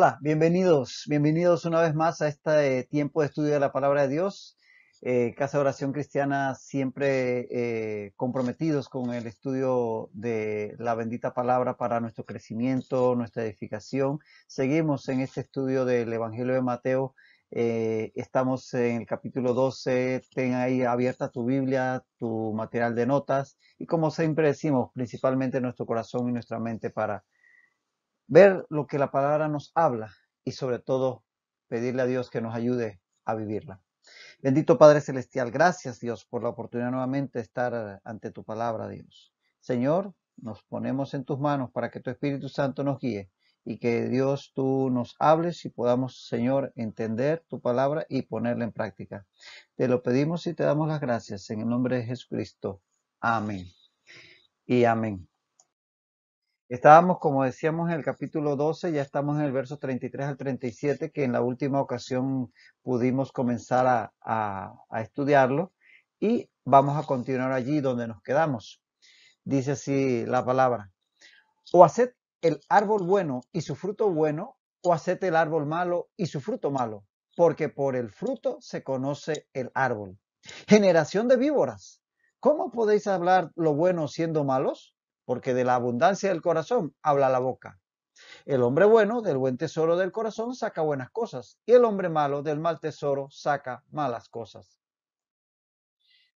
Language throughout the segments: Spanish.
Hola, bienvenidos, bienvenidos una vez más a este tiempo de estudio de la palabra de Dios. Eh, Casa de Oración Cristiana siempre eh, comprometidos con el estudio de la bendita palabra para nuestro crecimiento, nuestra edificación. Seguimos en este estudio del Evangelio de Mateo. Eh, estamos en el capítulo 12. Ten ahí abierta tu Biblia, tu material de notas y como siempre decimos, principalmente nuestro corazón y nuestra mente para ver lo que la palabra nos habla y sobre todo pedirle a Dios que nos ayude a vivirla. Bendito Padre Celestial, gracias Dios por la oportunidad nuevamente de estar ante tu palabra, Dios. Señor, nos ponemos en tus manos para que tu Espíritu Santo nos guíe y que Dios tú nos hables y podamos, Señor, entender tu palabra y ponerla en práctica. Te lo pedimos y te damos las gracias en el nombre de Jesucristo. Amén. Y amén. Estábamos, como decíamos, en el capítulo 12, ya estamos en el verso 33 al 37, que en la última ocasión pudimos comenzar a, a, estudiarlo y vamos a continuar allí donde nos quedamos. Dice así la palabra, o haced el árbol bueno y su fruto bueno, o haced el árbol malo y su fruto malo, porque por el fruto se conoce el árbol. Generación de víboras, ¿cómo podéis hablar lo bueno siendo malos? Porque de la abundancia del corazón habla la boca. El hombre bueno del buen tesoro del corazón saca buenas cosas, y el hombre malo del mal tesoro saca malas cosas.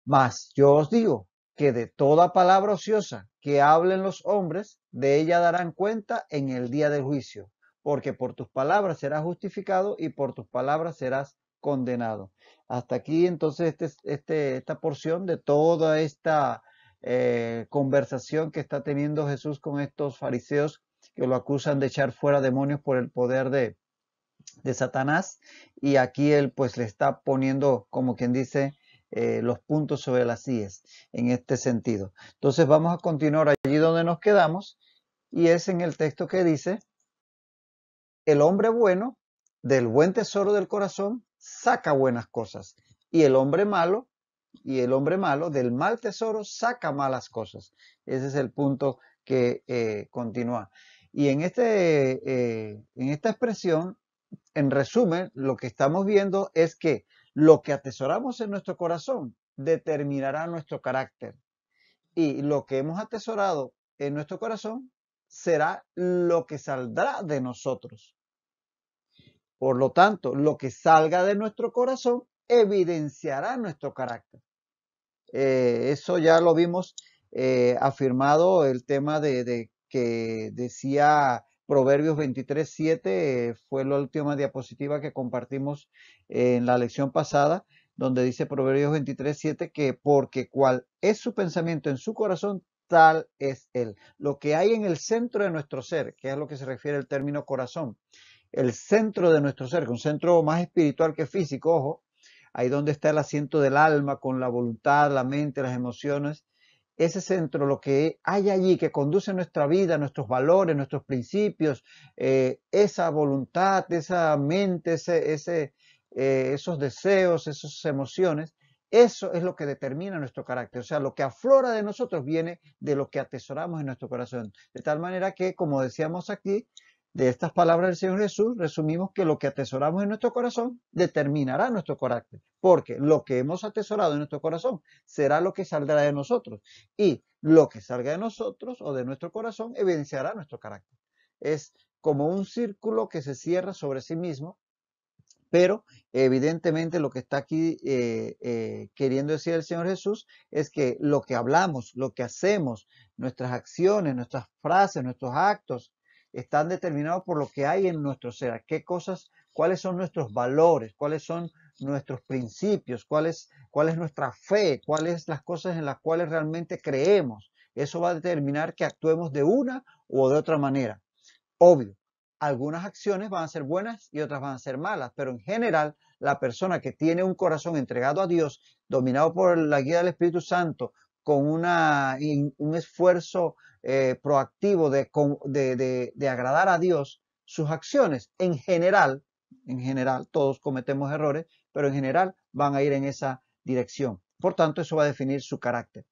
Mas yo os digo que de toda palabra ociosa que hablen los hombres, de ella darán cuenta en el día del juicio, porque por tus palabras serás justificado y por tus palabras serás condenado. Hasta aquí entonces este, este, esta porción de toda esta eh, conversación que está teniendo Jesús con estos fariseos que lo acusan de echar fuera demonios por el poder de, de Satanás. Y aquí él pues le está poniendo, como quien dice, eh, los puntos sobre las IES en este sentido. Entonces vamos a continuar allí donde nos quedamos y es en el texto que dice, el hombre bueno del buen tesoro del corazón saca buenas cosas y el hombre malo y el hombre malo del mal tesoro saca malas cosas. Ese es el punto que eh, continúa. Y en, este, eh, en esta expresión, en resumen, lo que estamos viendo es que lo que atesoramos en nuestro corazón determinará nuestro carácter. Y lo que hemos atesorado en nuestro corazón será lo que saldrá de nosotros. Por lo tanto, lo que salga de nuestro corazón evidenciará nuestro carácter. Eh, eso ya lo vimos eh, afirmado el tema de, que decía Proverbios 23, 7, eh, fue la última diapositiva que compartimos en la lección pasada, donde dice Proverbios 23, 7 que porque cual es su pensamiento en su corazón, tal es él. Lo que hay en el centro de nuestro ser, que es a lo que se refiere el término corazón, el centro de nuestro ser, un centro más espiritual que físico, ojo, ahí donde está el asiento del alma con la voluntad, la mente, las emociones. Ese centro, lo que hay allí que conduce nuestra vida, nuestros valores, nuestros principios, eh, esa voluntad, esa mente, ese, ese, eh, esos deseos, esas emociones, eso es lo que determina nuestro carácter. O sea, lo que aflora de nosotros viene de lo que atesoramos en nuestro corazón. De tal manera que, como decíamos aquí, de estas palabras del Señor Jesús, resumimos que lo que atesoramos en nuestro corazón determinará nuestro carácter, porque lo que hemos atesorado en nuestro corazón será lo que saldrá de nosotros y lo que salga de nosotros o de nuestro corazón evidenciará nuestro carácter. Es como un círculo que se cierra sobre sí mismo, pero evidentemente lo que está aquí eh, eh, queriendo decir el Señor Jesús es que lo que hablamos, lo que hacemos, nuestras acciones, nuestras frases, nuestros actos, están determinados por lo que hay en nuestro ser, qué cosas, cuáles son nuestros valores, cuáles son nuestros principios, cuál es, cuál es nuestra fe, cuáles las cosas en las cuales realmente creemos. Eso va a determinar que actuemos de una o de otra manera. Obvio, algunas acciones van a ser buenas y otras van a ser malas, pero en general la persona que tiene un corazón entregado a Dios, dominado por la guía del Espíritu Santo, con un esfuerzo eh, proactivo de, de, agradar a Dios, sus acciones en general, en general, todos cometemos errores, pero en general van a ir en esa dirección. Por tanto, eso va a definir su carácter.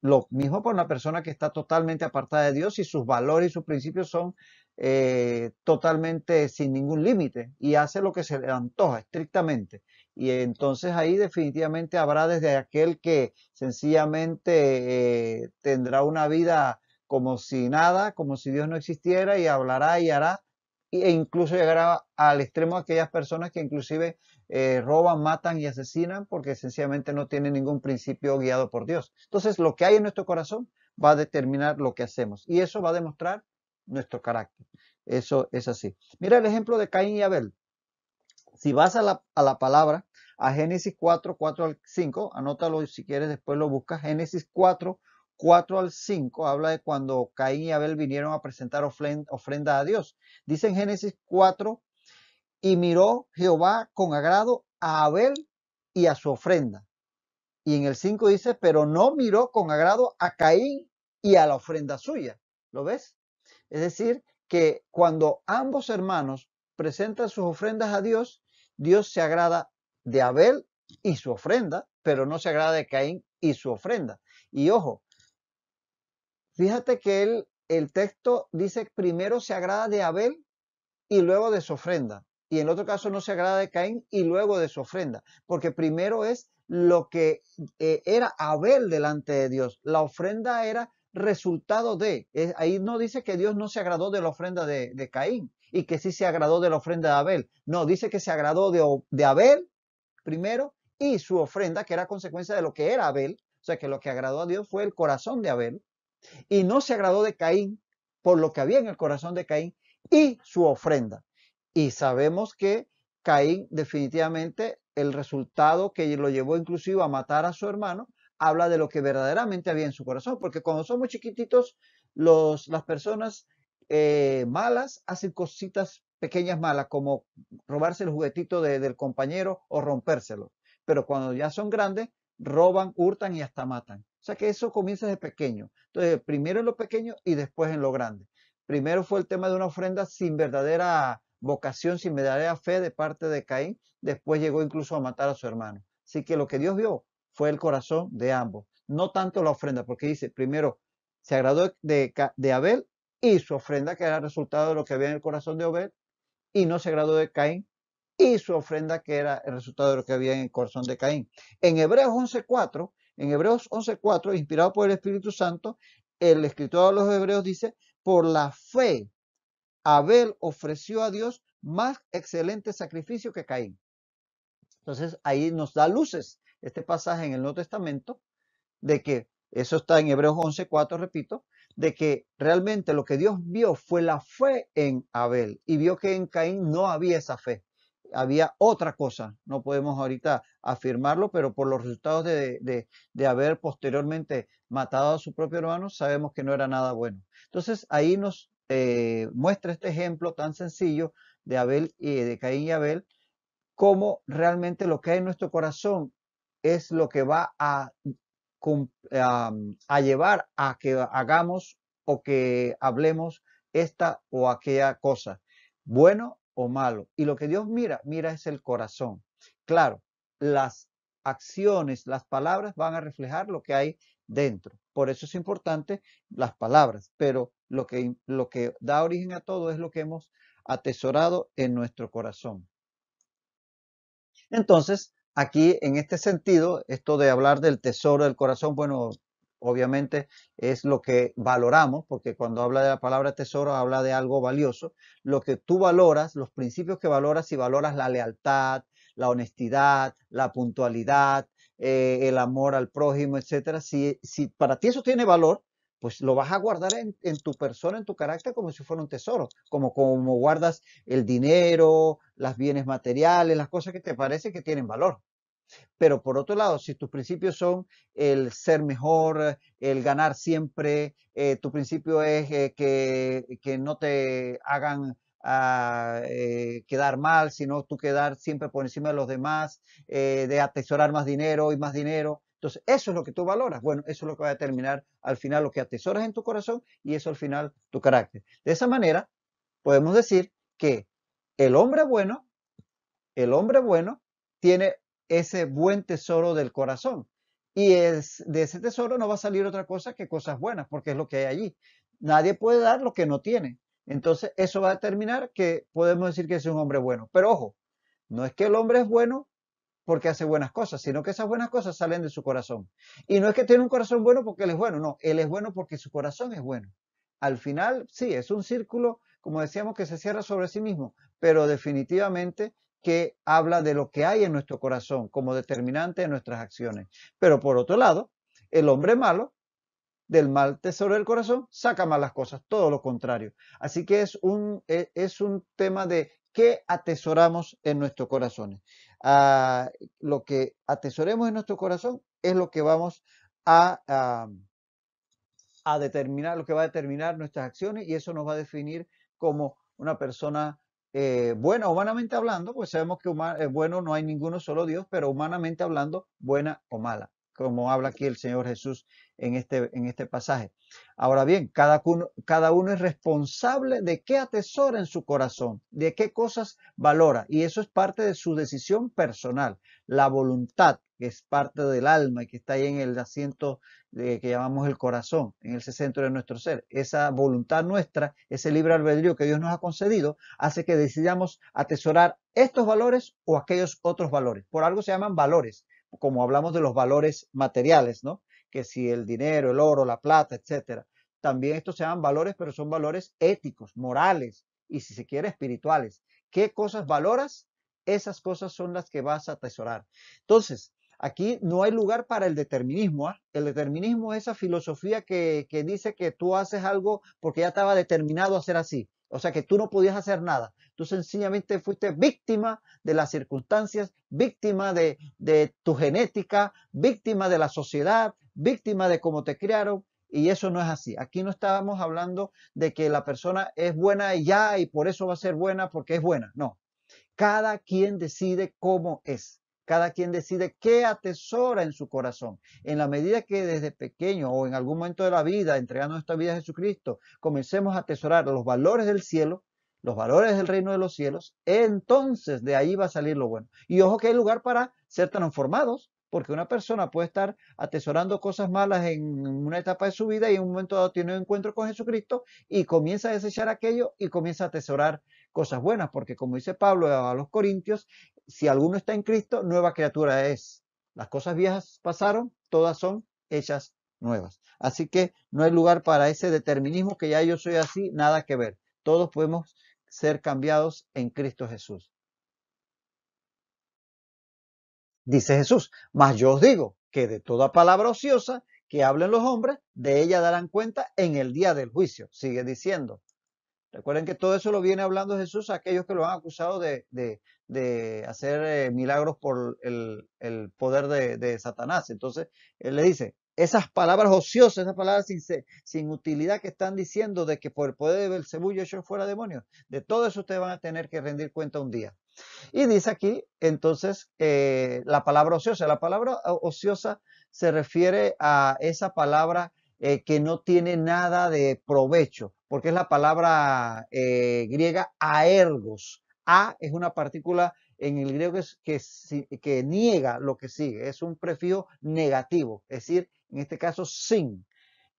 Lo mismo por una persona que está totalmente apartada de Dios y sus valores y sus principios son eh, totalmente sin ningún límite y hace lo que se le antoja estrictamente. Y entonces ahí definitivamente habrá desde aquel que sencillamente eh, tendrá una vida como si nada, como si Dios no existiera y hablará y hará, e incluso llegará al extremo de aquellas personas que inclusive eh, roban, matan y asesinan porque sencillamente no tienen ningún principio guiado por Dios. Entonces lo que hay en nuestro corazón va a determinar lo que hacemos y eso va a demostrar nuestro carácter. Eso es así. Mira el ejemplo de Caín y Abel. Si vas a la, a la palabra, a Génesis 4, 4 al 5, anótalo si quieres, después lo buscas. Génesis 4, 4 al 5 habla de cuando Caín y Abel vinieron a presentar ofrenda, a Dios. Dice en Génesis 4, y miró Jehová con agrado a Abel y a su ofrenda. Y en el 5 dice, pero no miró con agrado a Caín y a la ofrenda suya. ¿Lo ves? Es decir, que cuando ambos hermanos presentan sus ofrendas a Dios, Dios se agrada de Abel y su ofrenda, pero no se agrada de Caín y su ofrenda. Y ojo, Fíjate que el texto dice primero se agrada de Abel y luego de su ofrenda. Y en otro caso no se agrada de Caín y luego de su ofrenda. Porque primero es lo que eh, era Abel delante de Dios. La ofrenda era resultado de. ahí no dice que Dios no se agradó de la ofrenda de, Caín y que sí se agradó de la ofrenda de Abel. No, dice que se agradó de, de Abel primero y su ofrenda, que era consecuencia de lo que era Abel. O sea que lo que agradó a Dios fue el corazón de Abel y no se agradó de Caín por lo que había en el corazón de Caín y su ofrenda. Y sabemos que Caín definitivamente el resultado que lo llevó inclusive a matar a su hermano habla de lo que verdaderamente había en su corazón, porque cuando somos chiquititos, las personas eh, malas hacen cositas pequeñas malas, como robarse el juguetito del compañero o rompérselo. Pero cuando ya son grandes, roban, hurtan y hasta matan. O sea que eso comienza de pequeño. Entonces, primero en lo pequeño y después en lo grande. Primero fue el tema de una ofrenda sin verdadera vocación, sin verdadera fe de parte de Caín. Después llegó incluso a matar a su hermano. Así que lo que Dios vio fue el corazón de ambos. No tanto la ofrenda, porque dice, primero se agradó de, Abel y su ofrenda, que era resultado de lo que había en el corazón de Abel, y no se agradó de Caín y su ofrenda, que era el resultado de lo que había en el corazón de Caín. En Hebreos 11.4 en Hebreos 11.4, inspirado por el Espíritu Santo, el escritor de los Hebreos dice, por la fe, Abel ofreció a Dios más excelente sacrificio que Caín. Entonces ahí nos da luces este pasaje en el Nuevo Testamento de que, eso está en Hebreos 11.4, repito, de que realmente lo que Dios vio fue la fe en Abel y vio que en Caín no había esa fe había otra cosa. No podemos ahorita afirmarlo, pero por los resultados de, haber posteriormente matado a su propio hermano, sabemos que no era nada bueno. Entonces ahí nos eh, muestra este ejemplo tan sencillo de Abel y de Caín y Abel, cómo realmente lo que hay en nuestro corazón es lo que va a, a llevar a que hagamos o que hablemos esta o aquella cosa, bueno o malo. Y lo que Dios mira, mira es el corazón. Claro, las acciones, las palabras van a reflejar lo que hay dentro. Por eso es importante las palabras, pero lo que, lo que da origen a todo es lo que hemos atesorado en nuestro corazón. Entonces, aquí en este sentido, esto de hablar del tesoro del corazón, bueno, obviamente es lo que valoramos, porque cuando habla de la palabra tesoro habla de algo valioso. Lo que tú valoras, los principios que valoras, si valoras la lealtad, la honestidad, la puntualidad, eh, el amor al prójimo, etcétera, si, si para ti eso tiene valor, pues lo vas a guardar en, tu persona, en tu carácter, como si fuera un tesoro, como, como guardas el dinero, las bienes materiales, las cosas que te parece que tienen valor. Pero por otro lado, si tus principios son el ser mejor, el ganar siempre, eh, tu principio es eh, que, no te hagan ah, eh, quedar mal, sino tú quedar siempre por encima de los demás, de atesorar más dinero y más dinero. Entonces, eso es lo que tú valoras. Bueno, eso es lo que va a determinar al final lo que atesoras en tu corazón y eso al final tu carácter. De esa manera, podemos decir que el hombre bueno, el hombre bueno tiene ese buen tesoro del corazón. Y es, de ese tesoro no va a salir otra cosa que cosas buenas, porque es lo que hay allí. Nadie puede dar lo que no tiene. Entonces, eso va a determinar que podemos decir que es un hombre bueno. Pero ojo, no es que el hombre es bueno porque hace buenas cosas, sino que esas buenas cosas salen de su corazón. Y no es que tiene un corazón bueno porque él es bueno, no, él es bueno porque su corazón es bueno. Al final, sí, es un círculo, como decíamos, que se cierra sobre sí mismo, pero definitivamente que habla de lo que hay en nuestro corazón como determinante de nuestras acciones. Pero por otro lado, el hombre malo, del mal tesoro del corazón, saca malas cosas, todo lo contrario. Así que es un, e, es un tema de qué atesoramos en nuestros corazones. Ah, lo que atesoremos en nuestro corazón es lo que vamos a, a, determinar, lo que va a determinar nuestras acciones y eso nos va a definir como una persona eh, buena, humanamente hablando, pues sabemos que eh, bueno no hay ninguno solo Dios, pero humanamente hablando, buena o mala, como habla aquí el Señor Jesús en este, en este pasaje. Ahora bien, cada uno, cada uno es responsable de qué atesora en su corazón, de qué cosas valora, y eso es parte de su decisión personal. La voluntad, que es parte del alma y que está ahí en el asiento de, que llamamos el corazón, en ese centro de nuestro ser. Esa voluntad nuestra, ese libre albedrío que Dios nos ha concedido, hace que decidamos atesorar estos valores o aquellos otros valores. Por algo se llaman valores, como hablamos de los valores materiales, ¿no? Que si el dinero, el oro, la plata, etcétera. También estos se valores, pero son valores éticos, morales y si se quiere espirituales. ¿Qué cosas valoras? Esas cosas son las que vas a atesorar. Entonces, Aquí no hay lugar para el determinismo. ¿ah? El determinismo es esa filosofía que, dice que tú haces algo porque ya estaba determinado a ser así. O sea que tú no podías hacer nada. Tú sencillamente fuiste víctima de las circunstancias, víctima de, tu genética, víctima de la sociedad, víctima de cómo te criaron. Y eso no es así. Aquí no estábamos hablando de que la persona es buena y ya y por eso va a ser buena porque es buena. No. Cada quien decide cómo es. Cada quien decide qué atesora en su corazón. En la medida que desde pequeño o en algún momento de la vida, entregando nuestra vida a Jesucristo, comencemos a atesorar los valores del cielo, los valores del reino de los cielos, entonces de ahí va a salir lo bueno. Y ojo que hay lugar para ser transformados, porque una persona puede estar atesorando cosas malas en una etapa de su vida y en un momento dado tiene un encuentro con Jesucristo y comienza a desechar aquello y comienza a atesorar cosas buenas, porque como dice Pablo a los Corintios, si alguno está en Cristo, nueva criatura es. Las cosas viejas pasaron, todas son hechas nuevas. Así que no hay lugar para ese determinismo que ya yo soy así, nada que ver. Todos podemos ser cambiados en Cristo Jesús. Dice Jesús, mas yo os digo que de toda palabra ociosa que hablen los hombres, de ella darán cuenta en el día del juicio. Sigue diciendo. Recuerden que todo eso lo viene hablando Jesús a aquellos que lo han acusado de, de hacer eh, milagros por el, poder de, Satanás. Entonces, él le dice, esas palabras ociosas, esas palabras sin, sin utilidad que están diciendo de que por el poder de Belcebú yo fuera demonio, de todo eso ustedes van a tener que rendir cuenta un día. Y dice aquí, entonces, eh, la palabra ociosa. La palabra ociosa se refiere a esa palabra eh, que no tiene nada de provecho, porque es la palabra griega aergos. A es una partícula en el griego que, que, niega lo que sigue, es un prefijo negativo, es decir, en este caso sin.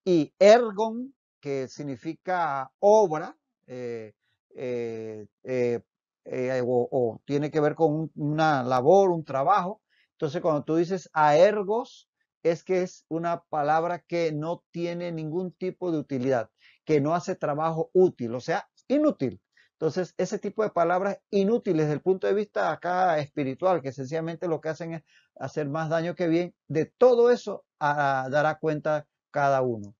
Y ergon, que significa obra, eh, eh, eh, o, tiene que ver con una labor, un trabajo. Entonces, cuando tú dices aergos, es que es una palabra que no tiene ningún tipo de utilidad, que no hace trabajo útil, o sea, inútil. Entonces, ese tipo de palabras inútiles desde el punto de vista acá espiritual, que sencillamente lo que hacen es hacer más daño que bien, de todo eso dará cuenta cada uno.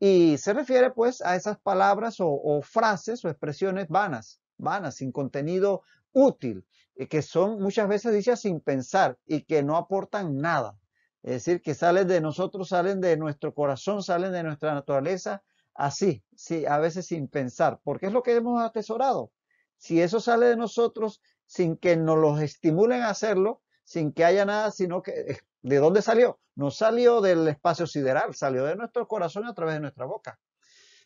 Y se refiere pues a esas palabras o, frases o expresiones vanas, vanas, sin contenido útil, eh, que son muchas veces dichas sin pensar y que no aportan nada. Es decir, que salen de nosotros, salen de nuestro corazón, salen de nuestra naturaleza así, sí, a veces sin pensar, porque es lo que hemos atesorado. Si eso sale de nosotros sin que nos los estimulen a hacerlo, sin que haya nada, sino que eh, ¿de dónde salió? No salió del espacio sideral, salió de nuestro corazón a través de nuestra boca.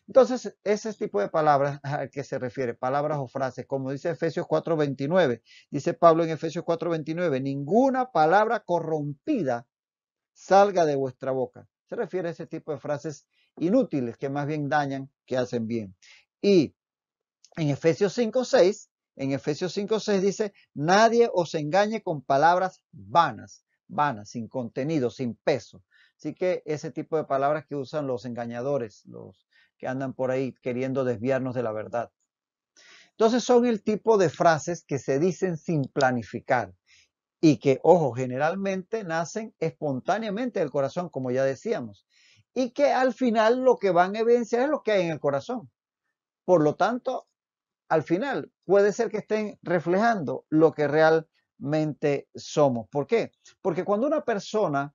Entonces, ese tipo de palabras al que se refiere, palabras o frases, como dice Efesios 4:29, dice Pablo en Efesios 4:29, ninguna palabra corrompida salga de vuestra boca. Se refiere a ese tipo de frases inútiles que más bien dañan que hacen bien. Y en Efesios 5.6, en Efesios 5.6 dice, nadie os engañe con palabras vanas, vanas, sin contenido, sin peso. Así que ese tipo de palabras que usan los engañadores, los que andan por ahí queriendo desviarnos de la verdad. Entonces son el tipo de frases que se dicen sin planificar y que, ojo, generalmente nacen espontáneamente del corazón, como ya decíamos, y que al final lo que van a evidenciar es lo que hay en el corazón. Por lo tanto, al final puede ser que estén reflejando lo que realmente somos. ¿Por qué? Porque cuando una persona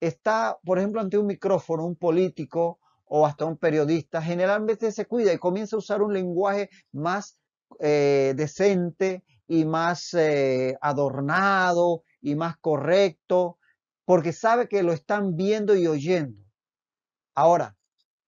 está, por ejemplo, ante un micrófono, un político o hasta un periodista, generalmente se cuida y comienza a usar un lenguaje más eh, decente y más eh, adornado y más correcto, porque sabe que lo están viendo y oyendo. Ahora,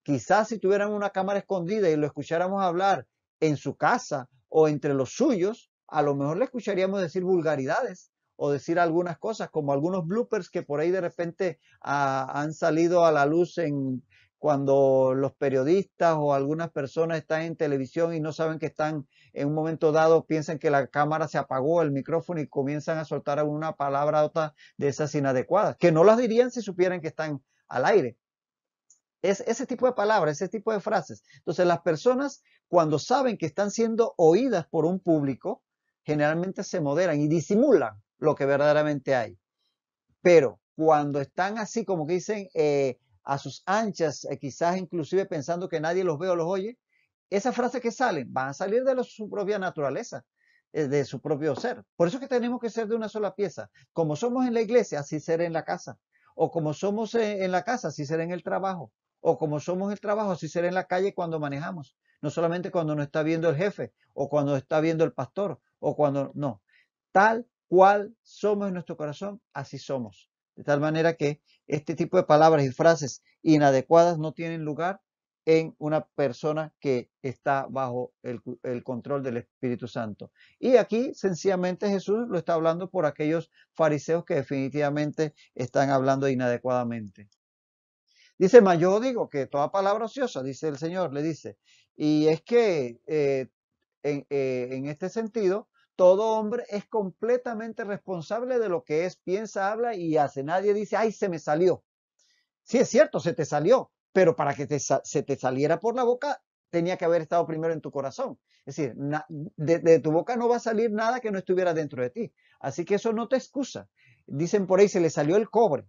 quizás si tuvieran una cámara escondida y lo escucháramos hablar en su casa o entre los suyos, a lo mejor le escucharíamos decir vulgaridades o decir algunas cosas, como algunos bloopers que por ahí de repente ah, han salido a la luz en cuando los periodistas o algunas personas están en televisión y no saben que están en un momento dado, piensan que la cámara se apagó, el micrófono y comienzan a soltar alguna palabra otra de esas inadecuadas, que no las dirían si supieran que están al aire. Es ese tipo de palabras, ese tipo de frases. Entonces las personas cuando saben que están siendo oídas por un público, generalmente se moderan y disimulan lo que verdaderamente hay. Pero cuando están así como que dicen eh, a sus anchas, eh, quizás inclusive pensando que nadie los ve o los oye, esas frases que salen van a salir de su propia naturaleza, eh, de su propio ser. Por eso es que tenemos que ser de una sola pieza. Como somos en la iglesia, así ser en la casa. O como somos en la casa, así ser en el trabajo o como somos el trabajo, así será en la calle cuando manejamos. No solamente cuando nos está viendo el jefe o cuando está viendo el pastor o cuando no. Tal cual somos en nuestro corazón, así somos. De tal manera que este tipo de palabras y frases inadecuadas no tienen lugar en una persona que está bajo el, control del Espíritu Santo. Y aquí sencillamente Jesús lo está hablando por aquellos fariseos que definitivamente están hablando inadecuadamente. Dice, mas yo digo que toda palabra ociosa, dice el Señor, le dice. Y es que eh, eh, en, este sentido, todo hombre es completamente responsable de lo que es, piensa, habla y hace. Nadie dice, ay, se me salió. Sí, es cierto, se te salió, pero para que se te saliera por la boca, tenía que haber estado primero en tu corazón. Es decir, de, de, tu boca no va a salir nada que no estuviera dentro de ti. Así que eso no te excusa. Dicen por ahí, se le salió el cobre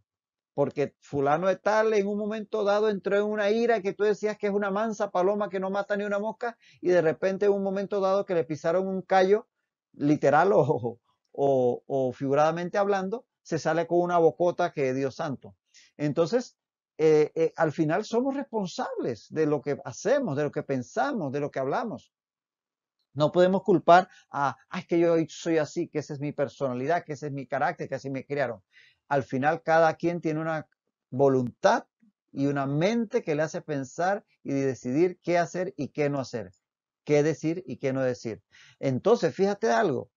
porque fulano de tal en un momento dado entró en una ira que tú decías que es una mansa paloma que no mata ni una mosca y de repente en un momento dado que le pisaron un callo, literal o, o, figuradamente hablando, se sale con una bocota que Dios santo. Entonces, eh, eh, al final somos responsables de lo que hacemos, de lo que pensamos, de lo que hablamos. No podemos culpar a, ah, es que yo soy así, que esa es mi personalidad, que ese es mi carácter, que así me criaron al final cada quien tiene una voluntad y una mente que le hace pensar y decidir qué hacer y qué no hacer, qué decir y qué no decir. Entonces, fíjate algo,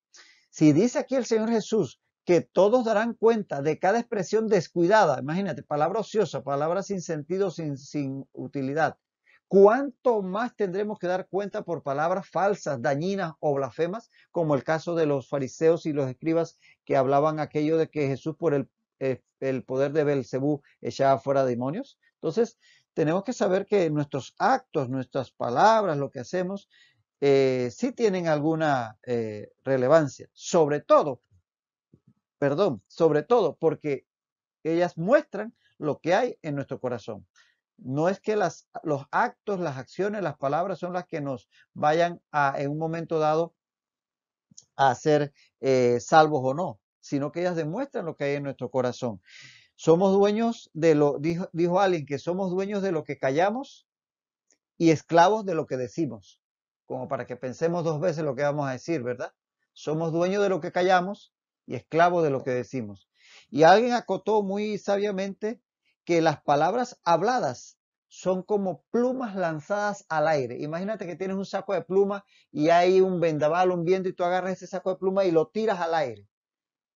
si dice aquí el Señor Jesús que todos darán cuenta de cada expresión descuidada, imagínate, palabra ociosa, palabra sin sentido, sin, sin utilidad, ¿Cuánto más tendremos que dar cuenta por palabras falsas, dañinas o blasfemas, como el caso de los fariseos y los escribas que hablaban aquello de que Jesús por el eh, el poder de Belcebú echaba fuera demonios. Entonces, tenemos que saber que nuestros actos, nuestras palabras, lo que hacemos, eh, sí tienen alguna eh, relevancia. Sobre todo, perdón, sobre todo porque ellas muestran lo que hay en nuestro corazón. No es que las, los actos, las acciones, las palabras son las que nos vayan a, en un momento dado, a ser salvos o no sino que ellas demuestran lo que hay en nuestro corazón. Somos dueños de lo, dijo, dijo alguien, que somos dueños de lo que callamos y esclavos de lo que decimos, como para que pensemos dos veces lo que vamos a decir, ¿verdad? Somos dueños de lo que callamos y esclavos de lo que decimos. Y alguien acotó muy sabiamente que las palabras habladas son como plumas lanzadas al aire. Imagínate que tienes un saco de plumas y hay un vendaval, un viento y tú agarras ese saco de plumas y lo tiras al aire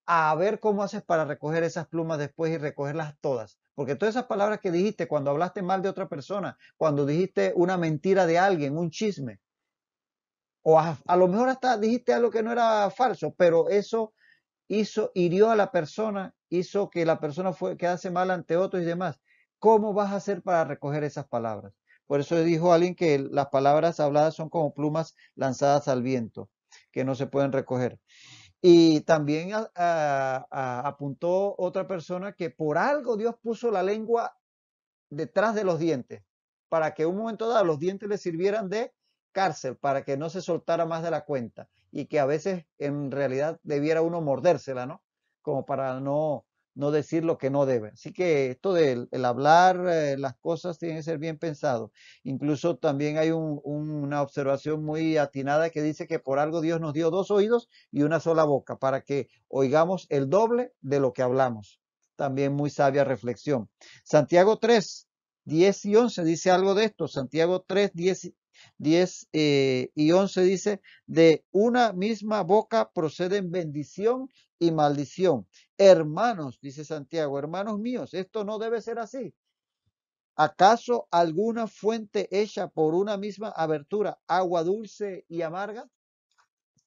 a ver cómo haces para recoger esas plumas después y recogerlas todas. Porque todas esas palabras que dijiste cuando hablaste mal de otra persona, cuando dijiste una mentira de alguien, un chisme, o a, lo mejor hasta dijiste algo que no era falso, pero eso hizo, hirió a la persona, hizo que la persona fue, quedase mal ante otros y demás. ¿Cómo vas a hacer para recoger esas palabras? Por eso dijo alguien que las palabras habladas son como plumas lanzadas al viento, que no se pueden recoger. Y también apuntó otra persona que por algo Dios puso la lengua detrás de los dientes, para que un momento dado los dientes le sirvieran de cárcel, para que no se soltara más de la cuenta y que a veces en realidad debiera uno mordérsela, ¿no? Como para no no decir lo que no debe. Así que esto del el hablar eh, las cosas tiene que ser bien pensado. Incluso también hay una observación muy atinada que dice que por algo Dios nos dio dos oídos y una sola boca para que oigamos el doble de lo que hablamos. También muy sabia reflexión. Santiago 3, 10 y 11 dice algo de esto. Santiago 3, 10, 10 eh, y 11 dice, de una misma boca proceden bendición y maldición. Hermanos, dice Santiago, hermanos míos, esto no debe ser así. ¿Acaso alguna fuente hecha por una misma abertura, agua dulce y amarga?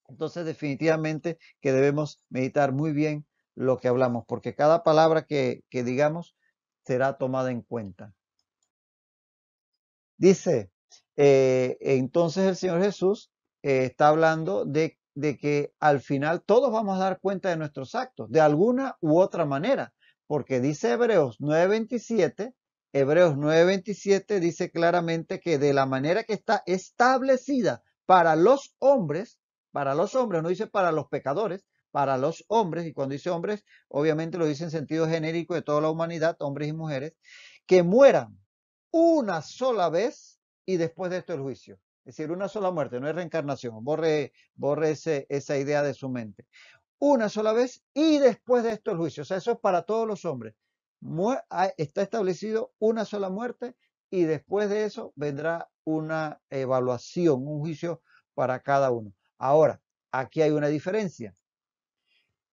Entonces definitivamente que debemos meditar muy bien lo que hablamos, porque cada palabra que, digamos será tomada en cuenta. Dice, eh, entonces el Señor Jesús eh, está hablando de de que al final todos vamos a dar cuenta de nuestros actos, de alguna u otra manera, porque dice Hebreos 9:27, Hebreos 9:27 dice claramente que de la manera que está establecida para los hombres, para los hombres, no dice para los pecadores, para los hombres, y cuando dice hombres, obviamente lo dice en sentido genérico de toda la humanidad, hombres y mujeres, que mueran una sola vez y después de esto el juicio. Es decir, una sola muerte, no es reencarnación. Borre, borre esa idea de su mente. Una sola vez y después de esto el juicio. O sea, eso es para todos los hombres. está establecido una sola muerte y después de eso vendrá una evaluación, un juicio para cada uno. Ahora, aquí hay una diferencia.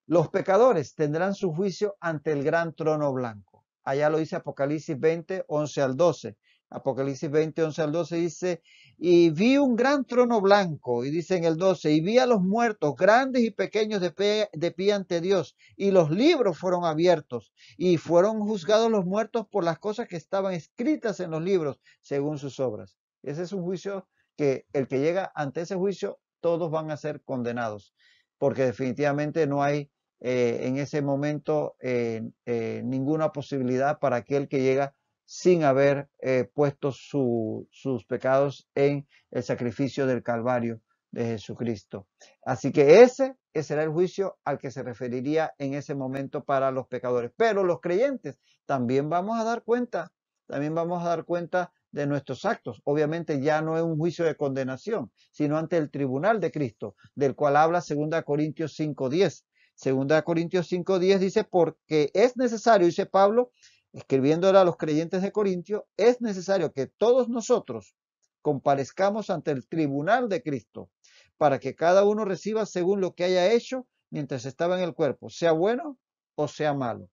Los pecadores tendrán su juicio ante el gran trono blanco. Allá lo dice Apocalipsis 20, 11 al 12. Apocalipsis 20, 11 al 12 dice, y vi un gran trono blanco, y dice en el 12, y vi a los muertos, grandes y pequeños, de pie, ante Dios, y los libros fueron abiertos, y fueron juzgados los muertos por las cosas que estaban escritas en los libros, según sus obras. Ese es un juicio que el que llega ante ese juicio, todos van a ser condenados, porque definitivamente no hay eh, en ese momento eh, eh, ninguna posibilidad para aquel que llega sin haber eh, puesto sus pecados en el sacrificio del Calvario de Jesucristo. Así que ese, ese será el juicio al que se referiría en ese momento para los pecadores. Pero los creyentes también vamos a dar cuenta, también vamos a dar cuenta de nuestros actos. Obviamente ya no es un juicio de condenación, sino ante el tribunal de Cristo, del cual habla 2 Corintios 5.10. 2 Corintios 5.10 dice, porque es necesario, dice Pablo, escribiéndole a los creyentes de Corintio, es necesario que todos nosotros comparezcamos ante el tribunal de Cristo para que cada uno reciba según lo que haya hecho mientras estaba en el cuerpo, sea bueno o sea malo.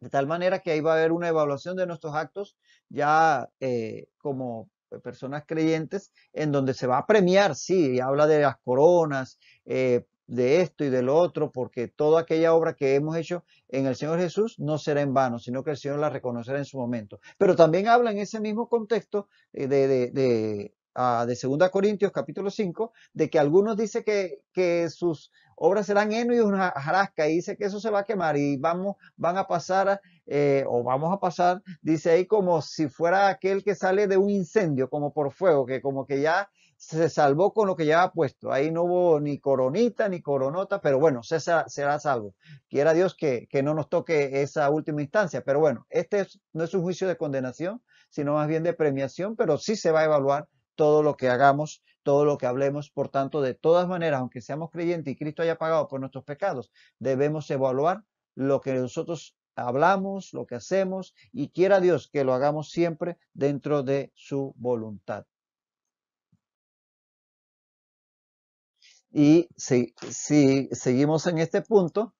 De tal manera que ahí va a haber una evaluación de nuestros actos ya eh, como personas creyentes en donde se va a premiar, sí, habla de las coronas, eh, de esto y de lo otro, porque toda aquella obra que hemos hecho en el Señor Jesús no será en vano, sino que el Señor la reconocerá en su momento. Pero también habla en ese mismo contexto eh, de, de, de, uh, de 2 Corintios capítulo 5, de que algunos dicen que, que sus obras serán heno y una jarasca, y dice que eso se va a quemar y vamos, van a pasar, eh, o vamos a pasar, dice ahí como si fuera aquel que sale de un incendio, como por fuego, que como que ya se salvó con lo que llevaba puesto. Ahí no hubo ni coronita ni coronota, pero bueno, será, será salvo. Quiera Dios que, que, no nos toque esa última instancia. Pero bueno, este no es un juicio de condenación, sino más bien de premiación, pero sí se va a evaluar todo lo que hagamos, todo lo que hablemos. Por tanto, de todas maneras, aunque seamos creyentes y Cristo haya pagado por nuestros pecados, debemos evaluar lo que nosotros hablamos, lo que hacemos, y quiera Dios que lo hagamos siempre dentro de su voluntad. Y si, seguimos en este punto,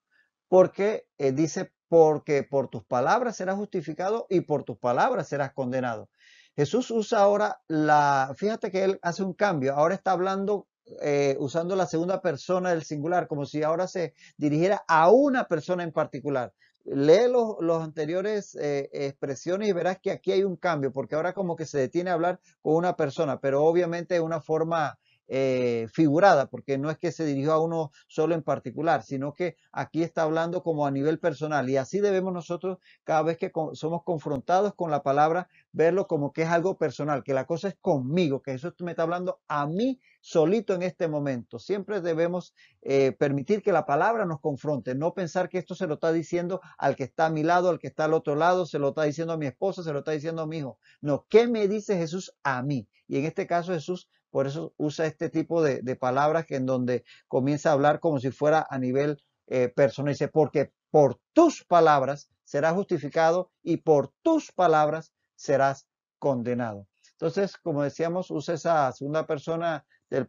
porque eh, dice, porque por tus palabras serás justificado y por tus palabras serás condenado. Jesús usa ahora la, fíjate que él hace un cambio, ahora está hablando eh, usando la segunda persona del singular, como si ahora se dirigiera a una persona en particular. Lee los, anteriores eh, expresiones y verás que aquí hay un cambio, porque ahora como que se detiene a hablar con una persona, pero obviamente de una forma eh, figurada, porque no es que se dirigió a uno solo en particular, sino que aquí está hablando como a nivel personal. Y así debemos nosotros, cada vez que somos confrontados con la palabra, verlo como que es algo personal, que la cosa es conmigo, que eso me está hablando a mí solito en este momento. Siempre debemos eh, permitir que la palabra nos confronte, no pensar que esto se lo está diciendo al que está a mi lado, al que está al otro lado, se lo está diciendo a mi esposa, se lo está diciendo a mi hijo. No, ¿qué me dice Jesús a mí? Y en este caso Jesús por eso usa este tipo de, palabras que en donde comienza a hablar como si fuera a nivel eh, personal. Dice, porque por tus palabras serás justificado y por tus palabras serás condenado. Entonces, como decíamos, usa esa segunda persona del,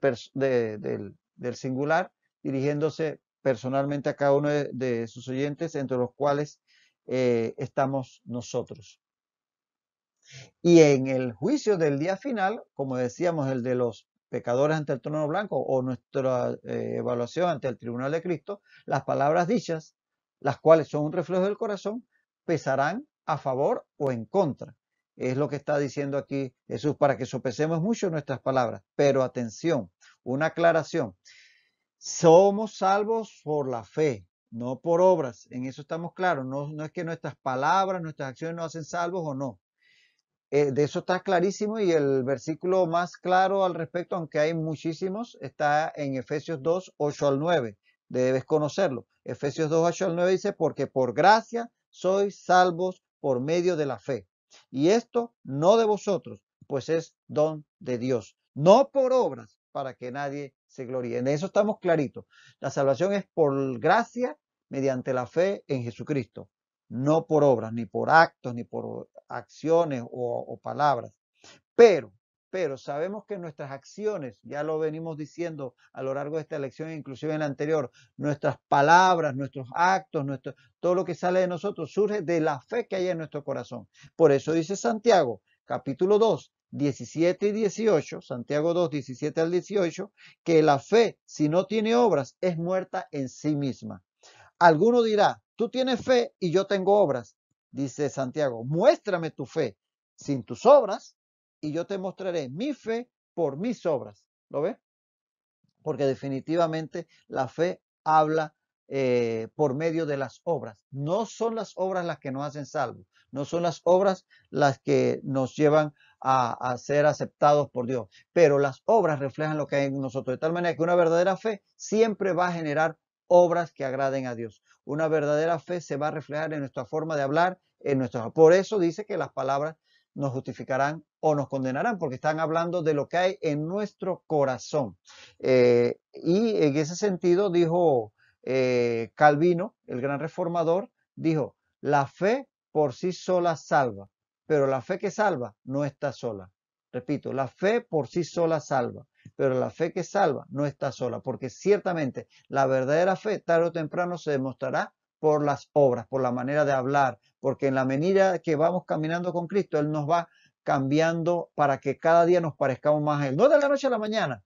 del, singular, dirigiéndose personalmente a cada uno de, sus oyentes, entre los cuales eh, estamos nosotros. Y en el juicio del día final, como decíamos, el de los pecadores ante el trono blanco o nuestra eh, evaluación ante el tribunal de Cristo, las palabras dichas, las cuales son un reflejo del corazón, pesarán a favor o en contra. Es lo que está diciendo aquí Jesús, para que sopesemos mucho nuestras palabras. Pero atención, una aclaración. Somos salvos por la fe, no por obras. En eso estamos claros. No, no es que nuestras palabras, nuestras acciones nos hacen salvos o no. Eh, de eso está clarísimo y el versículo más claro al respecto, aunque hay muchísimos, está en Efesios 2, 8 al 9. Debes conocerlo. Efesios 2, 8 al 9 dice, porque por gracia sois salvos por medio de la fe. Y esto no de vosotros, pues es don de Dios, no por obras, para que nadie se gloríe. En eso estamos claritos. La salvación es por gracia mediante la fe en Jesucristo no por obras, ni por actos, ni por acciones o, palabras. Pero, pero sabemos que nuestras acciones, ya lo venimos diciendo a lo largo de esta elección, inclusive en la anterior, nuestras palabras, nuestros actos, nuestro, todo lo que sale de nosotros surge de la fe que hay en nuestro corazón. Por eso dice Santiago, capítulo 2, 17 y 18, Santiago 2, 17 al 18, que la fe, si no tiene obras, es muerta en sí misma. Alguno dirá, tú tienes fe y yo tengo obras. Dice Santiago, muéstrame tu fe sin tus obras y yo te mostraré mi fe por mis obras. ¿Lo ves? Porque definitivamente la fe habla eh, por medio de las obras. No son las obras las que nos hacen salvos, no son las obras las que nos llevan a, a, ser aceptados por Dios, pero las obras reflejan lo que hay en nosotros, de tal manera que una verdadera fe siempre va a generar obras que agraden a Dios. Una verdadera fe se va a reflejar en nuestra forma de hablar, en nuestro... Por eso dice que las palabras nos justificarán o nos condenarán, porque están hablando de lo que hay en nuestro corazón. Eh, y en ese sentido dijo eh, Calvino, el gran reformador, dijo, la fe por sí sola salva, pero la fe que salva no está sola. Repito, la fe por sí sola salva, pero la fe que salva no está sola, porque ciertamente la verdadera fe tarde o temprano se demostrará por las obras, por la manera de hablar, porque en la medida que vamos caminando con Cristo, Él nos va cambiando para que cada día nos parezcamos más a Él. No de la noche a la mañana,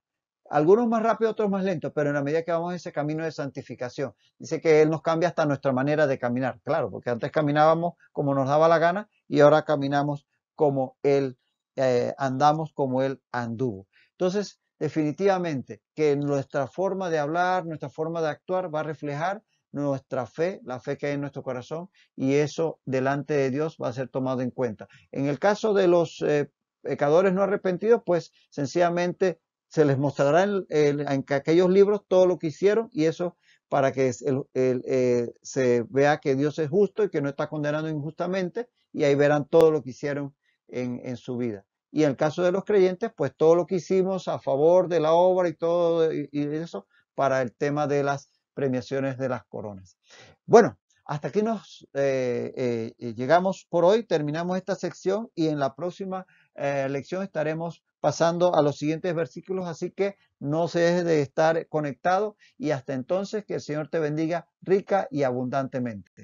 algunos más rápido, otros más lentos, pero en la medida que vamos en ese camino de santificación, dice que Él nos cambia hasta nuestra manera de caminar. Claro, porque antes caminábamos como nos daba la gana y ahora caminamos como Él, eh, andamos como Él anduvo. Entonces, definitivamente que nuestra forma de hablar, nuestra forma de actuar va a reflejar nuestra fe, la fe que hay en nuestro corazón, y eso delante de Dios va a ser tomado en cuenta. En el caso de los eh, pecadores no arrepentidos, pues sencillamente se les mostrará en, aquellos libros todo lo que hicieron y eso para que eh, se vea que Dios es justo y que no está condenando injustamente y ahí verán todo lo que hicieron en su vida. Y en el caso de los creyentes, pues todo lo que hicimos a favor de la obra y todo y, eso para el tema de las premiaciones de las coronas. Bueno, hasta aquí nos eh, eh, llegamos por hoy, terminamos esta sección y en la próxima eh, lección estaremos pasando a los siguientes versículos, así que no se deje de estar conectado y hasta entonces que el Señor te bendiga rica y abundantemente.